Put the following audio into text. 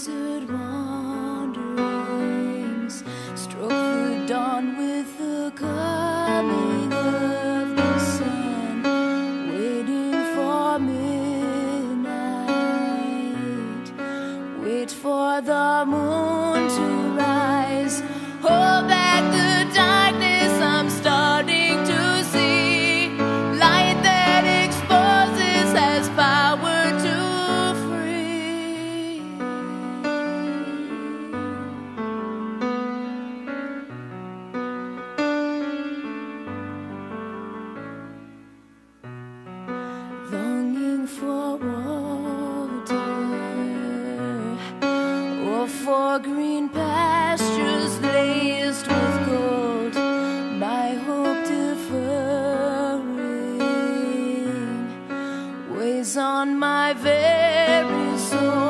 desert wanderings stroke the dawn with the coming of the sun, waiting for midnight. Wait for the moon to rise, hold back the on my very soul.